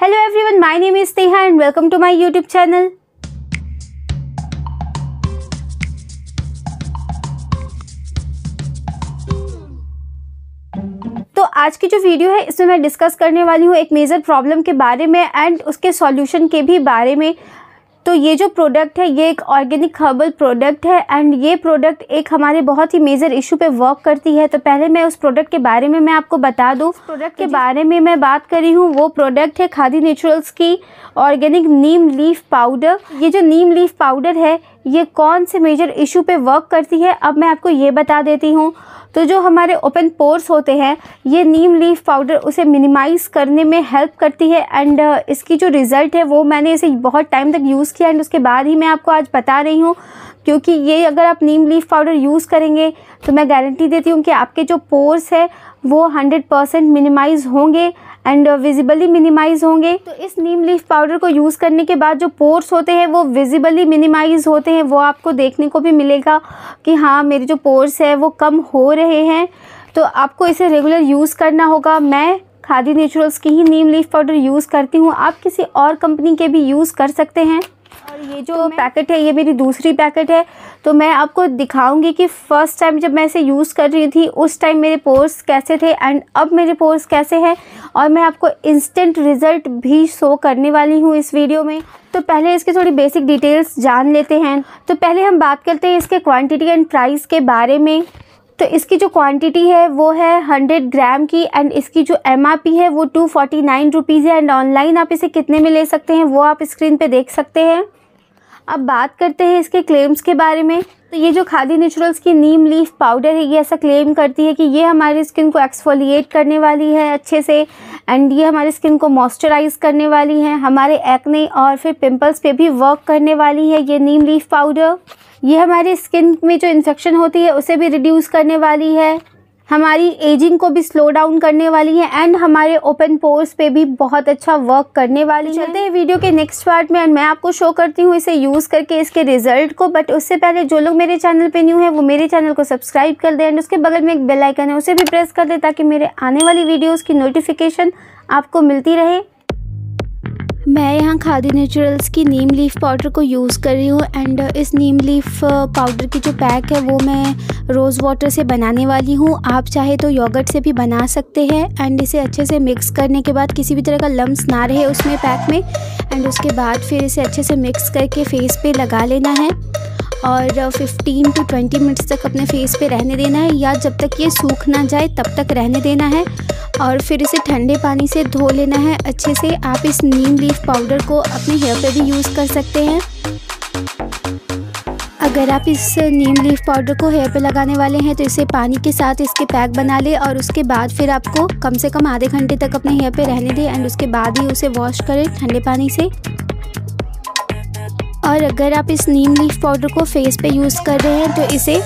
Hello everyone my name is Teha and welcome to my YouTube channel तो आज की जो वीडियो है, इसमें मैं डिस्कस करने वाली हूँ एक मेजर प्रॉब्लम के बारे में एंड उसके सॉल्यूशन के भी बारे में। तो ये जो प्रोडक्ट है ये एक ऑर्गेनिक हर्बल प्रोडक्ट है एंड ये प्रोडक्ट एक हमारे बहुत ही मेजर इशू पे वर्क करती है। तो पहले मैं उस प्रोडक्ट के बारे में मैं आपको बता दूँ। प्रोडक्ट के बारे में मैं बात करी हूँ वो प्रोडक्ट है खादी नेचुरल्स की ऑर्गेनिक नीम लीफ पाउडर ये जो नीम लीफ पाउडर है ये कौन से मेजर इशू पे वर्क करती है? अब मैं आपको ये बता देती हूँ। तो जो हमारे ओपन पोर्स होते हैं ये नीम लीफ पाउडर उसे मिनिमाइज़ करने में हेल्प करती है एंड uh, इसकी जो रिज़ल्ट है वो मैंने इसे बहुत टाइम तक यूज़ किया एंड उसके बाद ही मैं आपको आज बता रही हूँ। क्योंकि ये अगर आप नीम लीफ पाउडर यूज़ करेंगे तो मैं गारंटी देती हूँ कि आपके जो पोर्स है, वो हंड्रेड परसेंट मिनिमाइज़ होंगे एंड विजिबली मिनिमाइज होंगे। तो इस नीम लीफ पाउडर को यूज़ करने के बाद जो पोर्स होते हैं, वो विजिबली मिनिमाइज होते हैं, वो आपको देखने को भी मिलेगा कि हाँ मेरे जो पोर्स है, वो कम हो रहे हैं। तो आपको इसे रेगुलर यूज़ करना होगा। मैं खादी नेचुरल्स की ही नीम लीफ पाउडर यूज़ करती हूँ। आप किसी और कंपनी के भी यूज़ कर सकते हैं। और ये जो पैकेट है ये मेरी दूसरी पैकेट है। तो मैं आपको दिखाऊँगी कि फ़र्स्ट टाइम जब मैं इसे यूज़ कर रही थी उस टाइम मेरे पोर्स कैसे थे एंड अब मेरे पोर्स कैसे हैं और मैं आपको इंस्टेंट रिज़ल्ट भी शो करने वाली हूँ इस वीडियो में। तो पहले इसकी थोड़ी बेसिक डिटेल्स जान लेते हैं। तो पहले हम बात करते हैं इसके क्वांटिटी एंड प्राइस के बारे में। तो इसकी जो क्वांटिटी है वो है हंड्रेड ग्राम की एंड इसकी जो एमआरपी है वो टू फोर्टी नाइन रुपीज़ है एंड ऑनलाइन आप इसे कितने में ले सकते हैं वो आप स्क्रीन पे देख सकते हैं। अब बात करते हैं इसके क्लेम्स के बारे में। तो ये जो खादी नेचुरल्स की नीम लीफ पाउडर है, ये ऐसा क्लेम करती है कि ये हमारी स्किन को एक्सफोलिएट करने वाली है अच्छे से एंड ये हमारी स्किन को मॉइस्चराइज करने वाली है। हमारे एक्ने और फिर पिंपल्स पे भी वर्क करने वाली है ये नीम लीफ पाउडर ये हमारी स्किन में जो इन्फेक्शन होती है, उसे भी रिड्यूस करने वाली है। हमारी एजिंग को भी स्लो डाउन करने वाली है एंड हमारे ओपन पोर्स पे भी बहुत अच्छा वर्क करने वाली है। चलते हैं वीडियो के नेक्स्ट पार्ट में एंड मैं आपको शो करती हूँ इसे यूज़ करके, इसके रिज़ल्ट को। बट उससे पहले जो लोग मेरे चैनल पे न्यू है, वो मेरे चैनल को सब्सक्राइब कर दे एंड उसके बगल में एक बेल आइकन है, उसे भी प्रेस कर दे ताकि मेरे आने वाली वीडियोज़ की नोटिफिकेशन आपको मिलती रहे। मैं यहाँ खादी नेचुरल्स की नीम लीफ पाउडर को यूज़ कर रही हूँ एंड इस नीम लीफ पाउडर की जो पैक है, वो मैं रोज़ वाटर से बनाने वाली हूँ। आप चाहे तो योगर्ट से भी बना सकते हैं एंड इसे अच्छे से मिक्स करने के बाद किसी भी तरह का लम्स ना रहे उसमें पैक में एंड उसके बाद फिर इसे अच्छे से मिक्स करके फेस पे लगा लेना है और 15 टू 20 मिनट्स तक अपने फेस पे रहने देना है या जब तक ये सूख ना जाए तब तक रहने देना है और फिर इसे ठंडे पानी से धो लेना है अच्छे से। आप इस नीम लीफ पाउडर को अपने हेयर पे भी यूज़ कर सकते हैं। अगर आप इस नीम लीफ पाउडर को हेयर पे लगाने वाले हैं तो इसे पानी के साथ इसके पैक बना ले और उसके बाद फिर आपको कम से कम आधे घंटे तक अपने हेयर पे रहने दें एंड उसके बाद ही उसे वॉश करें ठंडे पानी से। और अगर आप इस नीम लीफ पाउडर को फेस पे यूज़ कर रहे हैं तो इसे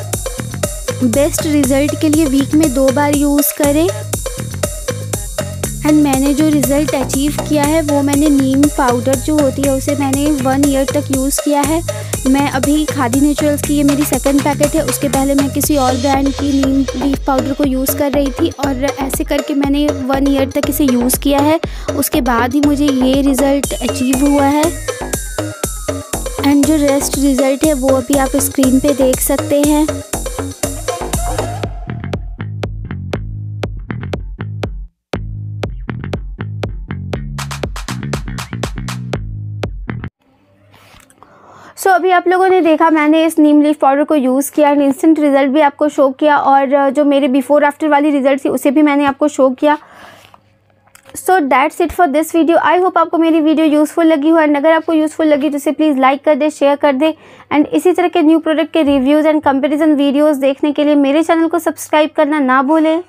बेस्ट रिज़ल्ट के लिए वीक में दो बार यूज़ करें। एंड मैंने जो रिज़ल्ट अचीव किया है, वो मैंने नीम पाउडर जो होती है, उसे मैंने वन ईयर तक यूज़ किया है। मैं अभी खादी नेचुरल्स की ये मेरी सेकंड पैकेट है। उसके पहले मैं किसी और ब्रांड की नीम लीफ पाउडर को यूज़ कर रही थी और ऐसे करके मैंने वन ईयर तक इसे यूज़ किया है। उसके बाद ही मुझे ये रिज़ल्ट अचीव हुआ है। एंड जो रेस्ट रिज़ल्ट है, वो अभी आप स्क्रीन पे देख सकते हैं। अभी आप लोगों ने देखा, मैंने इस नीम लीफ पाउडर को यूज़ किया एंड इंस्टेंट रिज़ल्ट भी आपको शो किया और जो मेरे बिफोर आफ्टर वाली रिज़ल्ट थी, उसे भी मैंने आपको शो किया। So that's it for this video I hope आपको मेरी वीडियो यूज़फुल लगी हो एंड अगर आपको यूज़फुल लगी तो इसे प्लीज़ लाइक कर दे शेयर कर दे एंड इसी तरह के न्यू प्रोडक्ट के रिव्यूज़ एंड कंपेरिजन वीडियोज़ देखने के लिए मेरे चैनल को सब्सक्राइब करना ना भूलें।